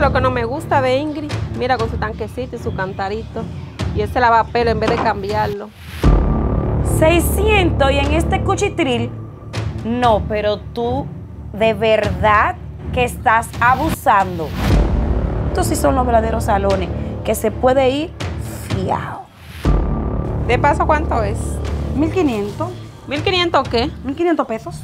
es lo que no me gusta de Ingrid. Mira con su tanquecito y su cantarito. Y ese lavapelo en vez de cambiarlo. 600 y en este cuchitril, no, pero tú de verdad que estás abusando. Estos sí son los verdaderos salones que se puede ir fiado. ¿De paso cuánto es? 1500. ¿1500 qué? 1500 pesos.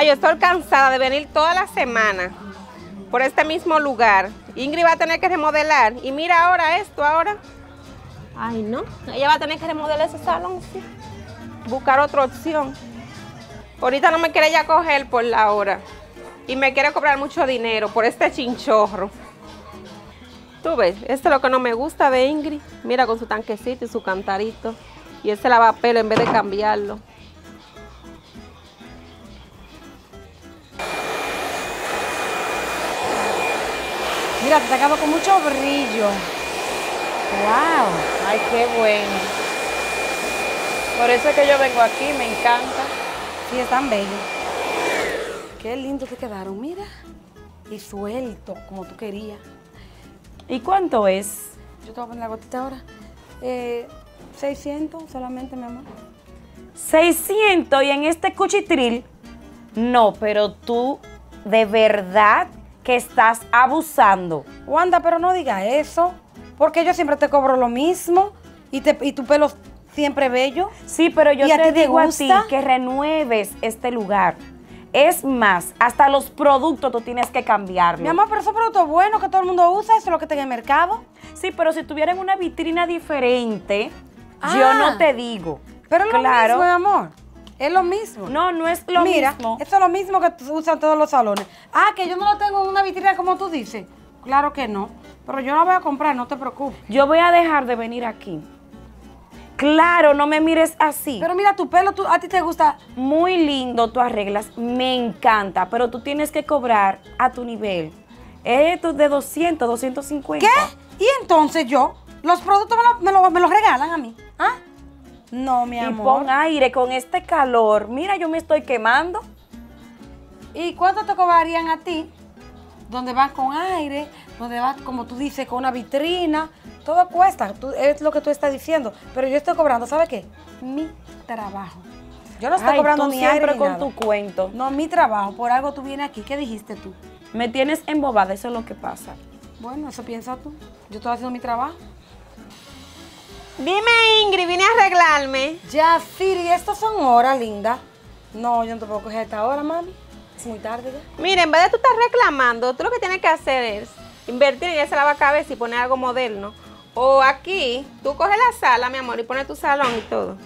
Ay, yo estoy cansada de venir toda la semana por este mismo lugar. Ingrid va a tener que remodelar. Y mira ahora esto, ahora. Ay, no. Ella va a tener que remodelar ese salón, sí. Buscar otra opción. Ahorita no me quiere ya coger por la hora. Y me quiere cobrar mucho dinero por este chinchorro. Tú ves, esto es lo que no me gusta de Ingrid. Mira con su tanquecito y su cantarito. Y ese lavapelo en vez de cambiarlo. Mira, te acabo con mucho brillo. ¡Wow! ¡Ay, qué bueno! Por eso es que yo vengo aquí, me encanta. Sí, están bellos. Qué lindo te quedaron, mira. Y suelto, como tú querías. ¿Y cuánto es? Yo te voy a poner la gotita ahora. Eh, 600 solamente, mi amor. 600 y en este cuchitril, no, pero tú de verdad que estás abusando. Wanda, pero no diga eso. Porque yo siempre te cobro lo mismo. Y, te, y tu pelo siempre bello. Sí, pero yo ¿Y a te te digo a ti que renueves este lugar. Es más, hasta los productos tú tienes que cambiarlos. Mi amor, pero esos productos buenos que todo el mundo usa, eso es lo que está en el mercado. Sí, pero si tuvieran una vitrina diferente, Ah. yo no te digo. Pero lo claro. mismo, mi amor. Es lo mismo. No, no es lo Mira, mismo. eso es lo mismo que usan todos los salones. Ah, que yo no lo tengo en una vitrina como tú dices. Claro que no. Pero yo la voy a comprar, no te preocupes. Yo voy a dejar de venir aquí. Claro, no me mires así. Pero mira, tu pelo, tú- a ti te gusta. Muy lindo tú arreglas, me encanta, pero tú tienes que cobrar a tu nivel. Esto es de 200, 250. ¿Qué? Y entonces yo, los productos me los me lo- me los regalan a mí. ¿Ah? No, mi Y amor. pon aire con este calor. Mira, yo me estoy quemando. ¿Y cuánto te cobrarían a ti? Donde vas con aire, donde vas, como tú dices, con una vitrina. Todo cuesta, tú- es lo que tú estás diciendo. Pero yo estoy cobrando, ¿sabe qué? Mi trabajo. Yo no estoy Ay, cobrando tú ni siempre aire ni con nada. tu cuento. No, mi trabajo. Por algo tú vienes aquí. ¿Qué dijiste tú? Me tienes embobada, eso es lo que pasa. Bueno, eso piensas tú. Yo estoy haciendo mi trabajo. Dime, Ingrid, vine a arreglarme. Ya, Siri, estas son horas, linda. No, yo no te puedo coger esta hora, mami. Es muy tarde ya. Mira, en vez de tú estar reclamando, tú lo que tienes que hacer es invertir en ese lavacabezas y poner algo moderno. O aquí, tú coges la sala, mi amor, y pones tu salón y todo.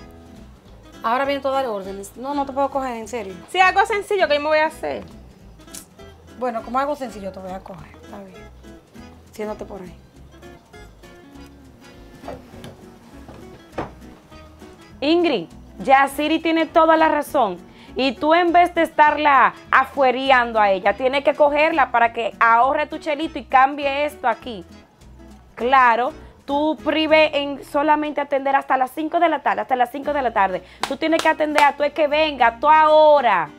Ahora viene todo a dar órdenes. No, no te puedo coger, en serio. Sí, algo sencillo que yo me voy a hacer. Bueno, como algo sencillo te voy a coger. Está bien. Siéntate por ahí. Ingrid, ya Siri tiene toda la razón. Y tú en vez de estarla afuereando a ella, tienes que cogerla para que ahorre tu chelito y cambie esto aquí. Claro, tú prive en solamente atender hasta las 5 de la tarde, hasta las 5 de la tarde. Tú tienes que atender a tú es que venga, tú ahora.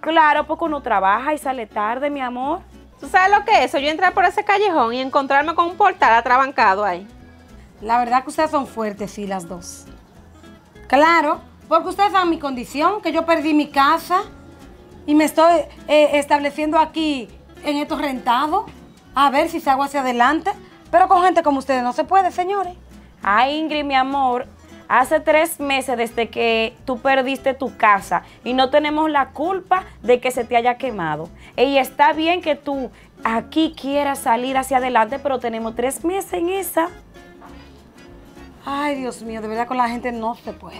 Claro, porque uno trabaja y sale tarde, mi amor. ¿Tú sabes lo que es eso? Yo entrar por ese callejón y encontrarme con un portal atrabancado ahí. La verdad que ustedes son fuertes, sí, las dos. Claro, porque ustedes saben mi condición, que yo perdí mi casa y me estoy eh, estableciendo aquí en estos rentados, a ver si salgo hacia adelante. Pero con gente como ustedes no se puede, señores. Ay, Ingrid, mi amor, hace tres meses desde que tú perdiste tu casa y no tenemos la culpa de que se te haya quemado. Y está bien que tú aquí quieras salir hacia adelante, pero tenemos tres meses en esa. Ay, Dios mío, de verdad con la gente no se puede.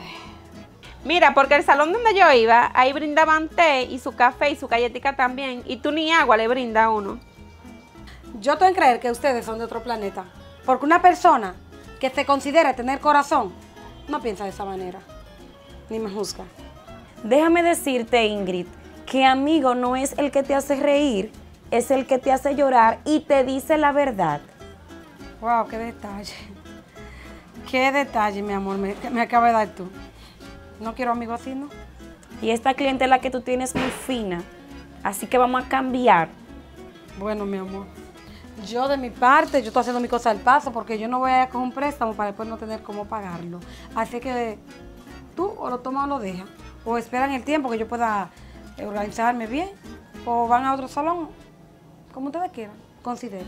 Mira, porque el salón donde yo iba, ahí brindaban té y su café y su galletica también. Y tú ni agua le brinda a uno. Yo tengo que creer que ustedes son de otro planeta. Porque una persona que se considera tener corazón no piensa de esa manera. Ni me juzga. Déjame decirte, Ingrid, que amigo no es el que te hace reír, es el que te hace llorar y te dice la verdad. Wow, qué detalle. Qué detalle, mi amor, me, me acaba de dar tú. No quiero amigos así, ¿no? Y esta clientela que tú tienes muy fina. Así que vamos a cambiar. Bueno, mi amor. Yo de mi parte, yo estoy haciendo mi cosa al paso porque yo no voy a con un préstamo para después no tener cómo pagarlo. Así que tú o lo tomas o lo dejas. O esperan el tiempo que yo pueda eh, organizarme bien. O van a otro salón. Como ustedes quieran. Consideren.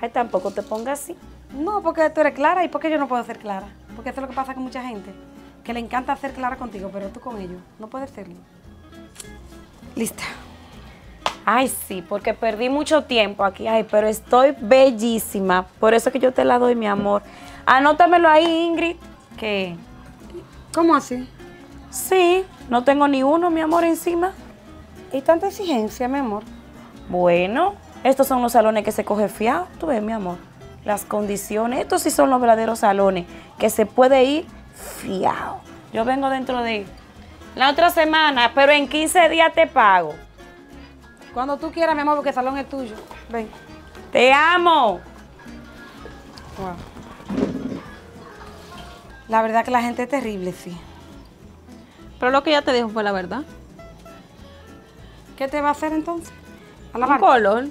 Ay, tampoco te pongas así. No, porque tú eres clara y porque yo no puedo ser clara. Porque eso es lo que pasa con mucha gente. Que le encanta ser clara contigo, pero tú con ellos no puedes serlo. Lista. Ay, sí, porque perdí mucho tiempo aquí. Ay, pero estoy bellísima. Por eso que yo te la doy, mi amor. Anótamelo ahí, Ingrid. Que ¿Cómo así? sí, no tengo ni uno, mi amor, encima. ¿Y tanta exigencia, mi amor? Bueno, estos son los salones que se coge fiado. Tú ves, mi amor. Las condiciones. Estos sí son los verdaderos salones que se puede ir fiado. Yo vengo dentro de la otra semana, pero en 15 días te pago. Cuando tú quieras, mi amor, porque el salón es tuyo. Ven. Te amo. La verdad que la gente es terrible, sí. Pero lo que ella te dijo fue la verdad. ¿Qué te va a hacer entonces? ¿A Un lavar? color.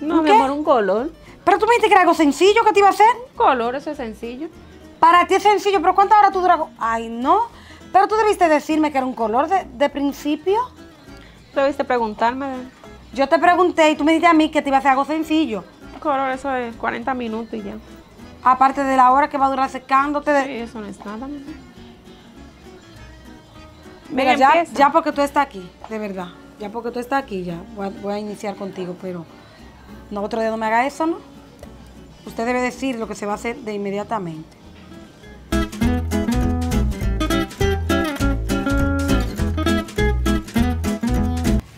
No, ¿Un mi qué? amor, un color. Pero tú me dijiste que era algo sencillo que te iba a hacer. Un color, eso es sencillo. Para ti es sencillo, pero ¿cuántas horas tú duras? Ay, no. Pero tú debiste decirme que era un color de, de principio. Tú debiste preguntarme. de- Yo te pregunté y tú me dijiste a mí que te iba a hacer algo sencillo. Un color, eso es 40 minutos y ya. Aparte de la hora que va a durar secándote. de- Sí, eso no es nada, mi amor. Mira, ya, ya porque tú estás aquí, de verdad. Ya porque tú estás aquí, ya. Voy a, voy a iniciar contigo, pero no otro no me haga eso, ¿no? Usted debe decir lo que se va a hacer de inmediatamente.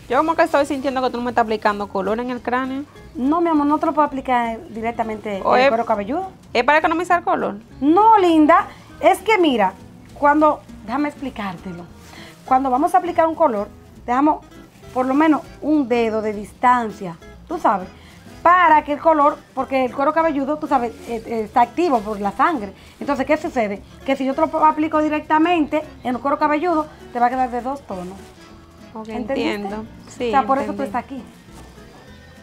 Yo como que estoy sintiendo que tú no me estás aplicando color en el cráneo. No, mi amor, no te lo puedo aplicar directamente en el cuero cabelludo. ¿Es para economizar color? No, linda, es que mira, cuando, déjame explicártelo, cuando vamos a aplicar un color, dejamos por lo menos un dedo de distancia, tú sabes, para que el color, porque el cuero cabelludo, tú sabes, eh, eh, está activo por la sangre. Entonces, ¿qué sucede? Que si yo te lo aplico directamente en el cuero cabelludo, te va a quedar de dos tonos. Ok, ¿Entendiste? entiendo. Sí, o sea, por eso tú estás aquí.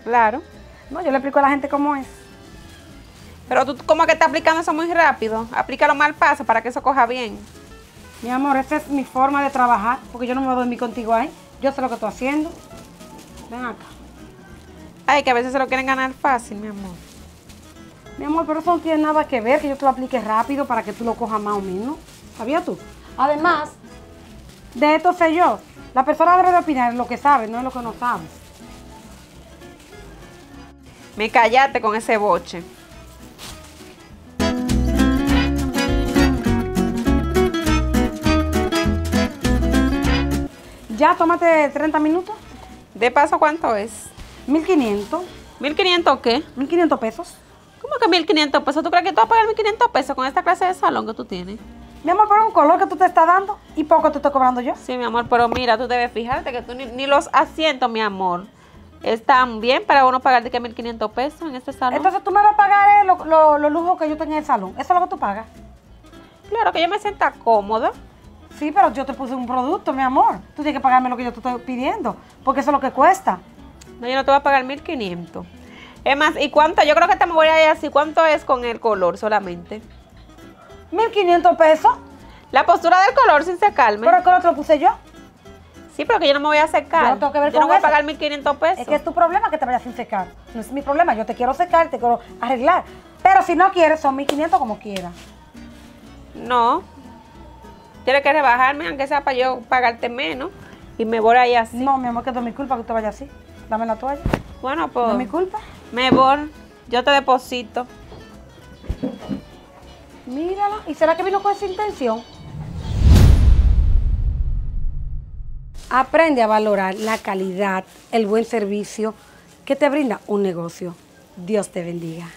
Claro. No, yo le explico a la gente cómo es. Pero tú como que estás aplicando eso muy rápido. Aplícalo mal paso para que eso coja bien. Mi amor, esa es mi forma de trabajar, porque yo no me voy a dormir contigo ahí. Yo sé lo que estoy haciendo. Ven acá. Ay, que a veces se lo quieren ganar fácil, mi amor. Mi amor, pero eso no tiene nada que ver, que yo te lo aplique rápido para que tú lo cojas más o menos. ¿Sabías tú? Además, de esto sé yo. La persona debe de opinar lo que sabe, no es lo que no sabe. Me callaste con ese boche. Ya, tómate 30 minutos. ¿De paso cuánto es? 1500. ¿1500 qué? 1500 pesos. ¿Cómo que 1500 pesos? ¿Tú crees que tú vas a pagar 1500 pesos con esta clase de salón que tú tienes? Mi amor, pero un color que tú te estás dando y poco te estoy cobrando yo. Sí, mi amor, pero mira, tú debes fijarte que tú ni, ni los asientos, mi amor, están bien para uno pagarte que 1500 pesos en este salón. Entonces tú me vas a pagar eh, lo- lo- los lujos que yo tengo en el salón. Eso es lo que tú pagas. claro que yo me sienta cómoda. Sí, pero yo te puse un producto, mi amor. Tú tienes que pagarme lo que yo te estoy pidiendo, porque eso es lo que cuesta. No, yo no te voy a pagar 1500. Es más, ¿y cuánto? Yo creo que te me voy a ir así. ¿Cuánto es con el color solamente? 1500 pesos. La postura del color sin secarme. Pero el color te lo puse yo. sí, pero que yo no me voy a secar. Yo no tengo que ver Yo no voy a pagar 1500 pesos. Es que es tu problema que te vayas sin secar. No es mi problema. Yo te quiero secar, te quiero arreglar. Pero si no quieres, son 1500 como quieras. No. Tienes que rebajarme, aunque sea para yo pagarte menos. Y me voy ahí así. No, mi amor, que es mi culpa que usted vaya así. Dame la toalla. Bueno, pues. No es mi culpa. Me voy. Yo te deposito. Mírala. ¿Y será que vino con esa intención? Aprende a valorar la calidad, el buen servicio que te brinda un negocio. Dios te bendiga.